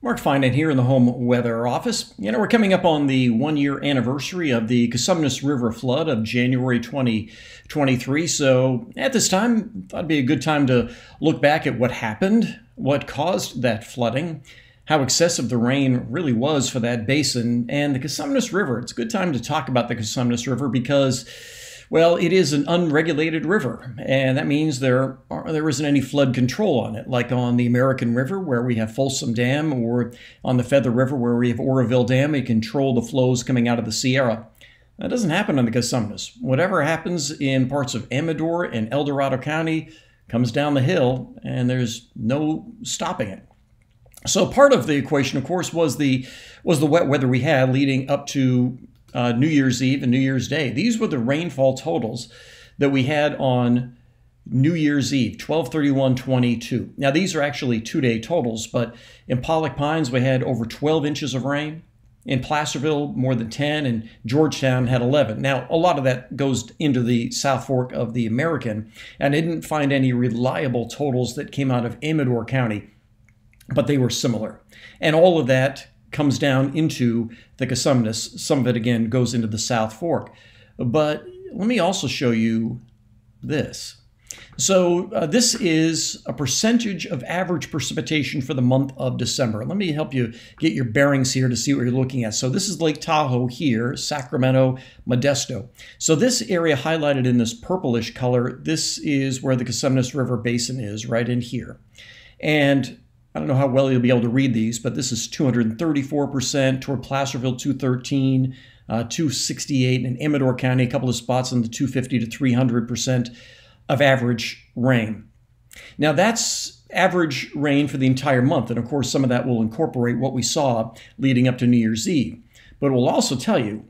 Mark Finan here in the home weather office. You know, we're coming up on the one year anniversary of the Cosumnes River flood of January 2023. So at this time, thought it'd be a good time to look back at what happened, what caused that flooding, how excessive the rain really was for that basin, and the Cosumnes River. It's a good time to talk about the Cosumnes River because well, it is an unregulated river, and that means there are, there isn't any flood control on it, like on the American River where we have Folsom Dam, or on the Feather River where we have Oroville Dam. We control the flows coming out of the Sierra. That doesn't happen on the Cosumnes. Whatever happens in parts of Amador and El Dorado County comes down the hill, and there's no stopping it. So part of the equation, of course, was the was the wet weather we had leading up to uh, New Year's Eve and New Year's Day. These were the rainfall totals that we had on New Year's Eve, 1231 22. Now, these are actually two day totals, but in Pollock Pines, we had over 12 inches of rain. In Placerville, more than 10, and Georgetown had 11. Now, a lot of that goes into the South Fork of the American, and I didn't find any reliable totals that came out of Amador County, but they were similar. And all of that comes down into the Cosumnes. Some of it, again, goes into the South Fork. But let me also show you this. So uh, this is a percentage of average precipitation for the month of December. Let me help you get your bearings here to see what you're looking at. So this is Lake Tahoe here, Sacramento, Modesto. So this area highlighted in this purplish color, this is where the Cosumnes River Basin is, right in here. And I don't know how well you'll be able to read these, but this is 234% toward Placerville 213, uh, 268 in Amador County, a couple of spots in the 250 to 300% of average rain. Now that's average rain for the entire month, and of course some of that will incorporate what we saw leading up to New Year's Eve. But it will also tell you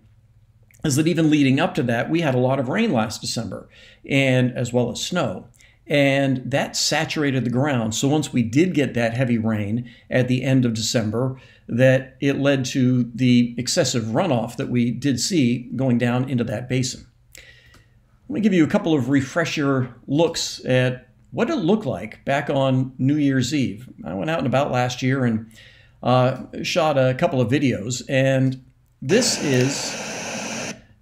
is that even leading up to that, we had a lot of rain last December, and as well as snow and that saturated the ground. So once we did get that heavy rain at the end of December, that it led to the excessive runoff that we did see going down into that basin. Let me give you a couple of refresher looks at what it looked like back on New Year's Eve. I went out and about last year and uh, shot a couple of videos, and this is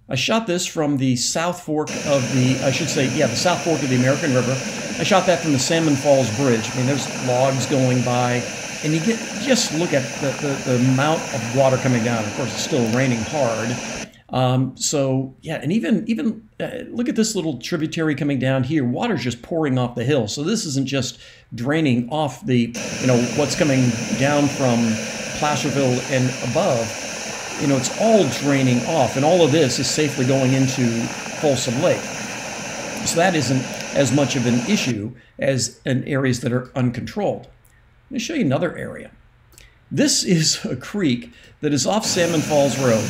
I shot this from the South Fork of the, I should say, yeah, the South Fork of the American River. I shot that from the Salmon Falls Bridge. I mean, there's logs going by, and you get just look at the, the, the amount of water coming down. Of course, it's still raining hard. Um, so yeah, and even even uh, look at this little tributary coming down here. Water's just pouring off the hill. So this isn't just draining off the, you know, what's coming down from Placerville and above you know, it's all draining off, and all of this is safely going into Folsom Lake. So that isn't as much of an issue as in areas that are uncontrolled. Let me show you another area. This is a creek that is off Salmon Falls Road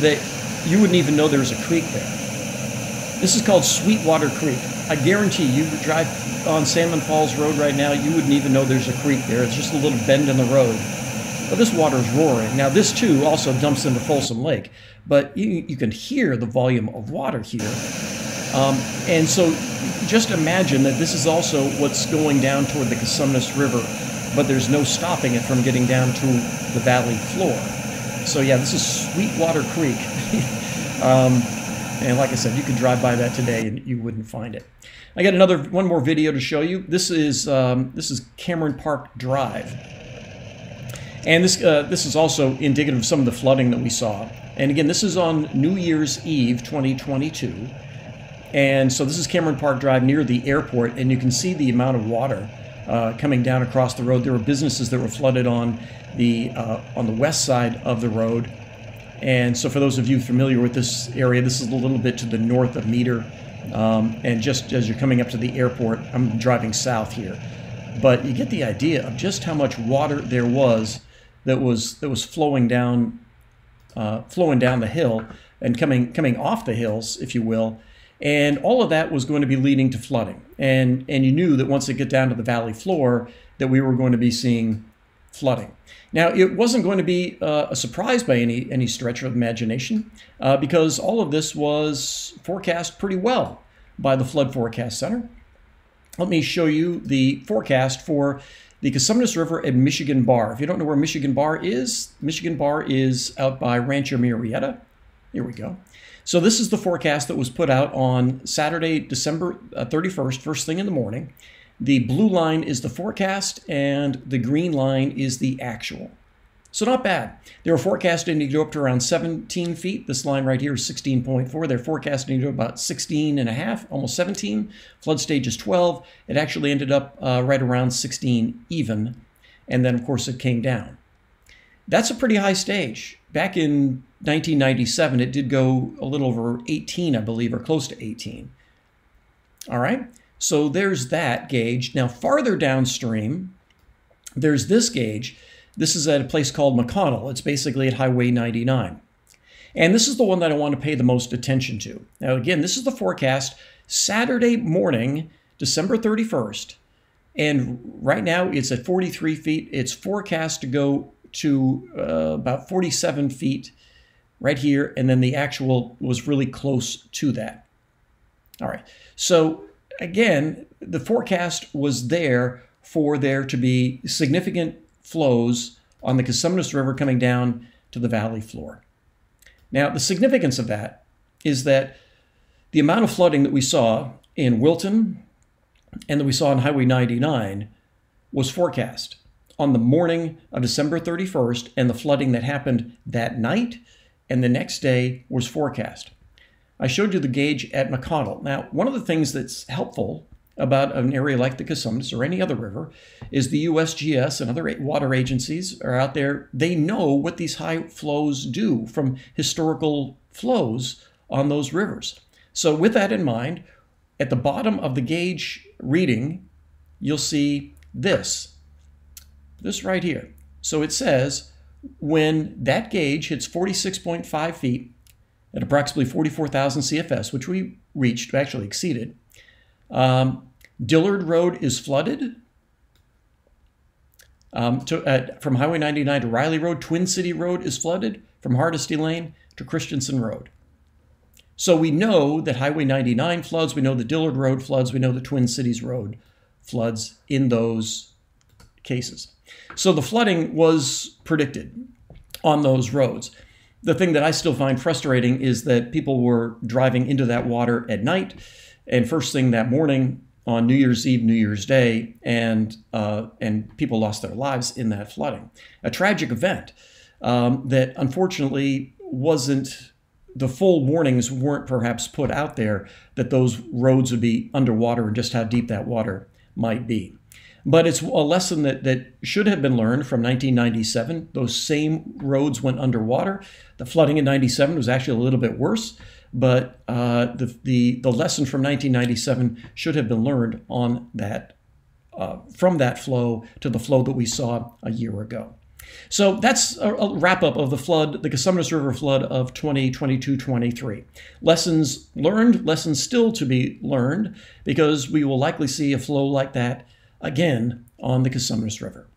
that you wouldn't even know there's a creek there. This is called Sweetwater Creek. I guarantee you drive on Salmon Falls Road right now, you wouldn't even know there's a creek there. It's just a little bend in the road. This water is roaring. Now, this too also dumps into Folsom Lake, but you, you can hear the volume of water here. Um, and so just imagine that this is also what's going down toward the Cosumnes River, but there's no stopping it from getting down to the valley floor. So, yeah, this is Sweetwater Creek. um, and like I said, you could drive by that today and you wouldn't find it. I got another one more video to show you. This is um, this is Cameron Park Drive. And this, uh, this is also indicative of some of the flooding that we saw. And again, this is on New Year's Eve 2022. And so this is Cameron Park Drive near the airport, and you can see the amount of water uh, coming down across the road. There were businesses that were flooded on the uh, on the west side of the road. And so, for those of you familiar with this area, this is a little bit to the north of Meter. Um, and just as you're coming up to the airport, I'm driving south here. But you get the idea of just how much water there was that was that was flowing down uh, flowing down the hill and coming coming off the hills, if you will. And all of that was going to be leading to flooding. And and you knew that once it get down to the valley floor, that we were going to be seeing flooding. Now, it wasn't going to be uh, a surprise by any any stretch of imagination, uh, because all of this was forecast pretty well by the Flood Forecast Center. Let me show you the forecast for the Cosumnes River at Michigan Bar. If you don't know where Michigan Bar is, Michigan Bar is out by Rancho Murieta. Here we go. So this is the forecast that was put out on Saturday, December 31st, uh, first thing in the morning. The blue line is the forecast, and the green line is the actual. So not bad. They were forecasting to go up to around 17 feet. This line right here is 16.4. They're forecasting to about 16 and a half, almost 17. Flood stage is 12. It actually ended up uh, right around 16 even. And then, of course, it came down. That's a pretty high stage. Back in 1997, it did go a little over 18, I believe, or close to 18. All right. So there's that gauge. Now, farther downstream, there's this gauge. This is at a place called McConnell. It's basically at Highway 99. And this is the one that I want to pay the most attention to. Now, again, this is the forecast Saturday morning, December 31st. And right now it's at 43 feet. It's forecast to go to uh, about 47 feet right here. And then the actual was really close to that. All right. So again, the forecast was there for there to be significant flows on the Cosumnes River coming down to the valley floor. Now, the significance of that is that the amount of flooding that we saw in Wilton and that we saw on Highway 99 was forecast on the morning of December 31st, and the flooding that happened that night and the next day was forecast. I showed you the gauge at McConnell. Now, one of the things that's helpful about an area like the Cosumnes or any other river is the USGS and other water agencies are out there. They know what these high flows do from historical flows on those rivers. So, with that in mind, at the bottom of the gauge reading, you'll see this. This right here. So it says when that gauge hits 46.5 feet, at approximately 44,000 CFS, which we reached, actually exceeded. Um, Dillard Road is flooded. Um, to, from Highway 99 to Riley Road, Twin City Road is flooded from Hardesty Lane to Christensen Road. So we know that Highway 99 floods, we know the Dillard Road floods, we know the Twin Cities Road floods in those cases. So the flooding was predicted on those roads the thing that I still find frustrating is that people were driving into that water at night and first thing that morning on New Year's Eve, New Year's Day, and uh, and people lost their lives in that flooding. A tragic event um, that unfortunately wasn't. The full warnings weren't perhaps put out there that those roads would be underwater and just how deep that water might be. But it's a lesson that, that should have been learned from 1997. Those same roads went underwater. The flooding in 97 was actually a little bit worse, but uh, the, the, the lesson from 1997 should have been learned on that uh, from that flow to the flow that we saw a year ago. So that's a, a, wrap up of the flood, the Cosumnes River flood of 2022 23. Lessons learned, lessons still to be learned, because we will likely see a flow like that again on the Cosumnes River.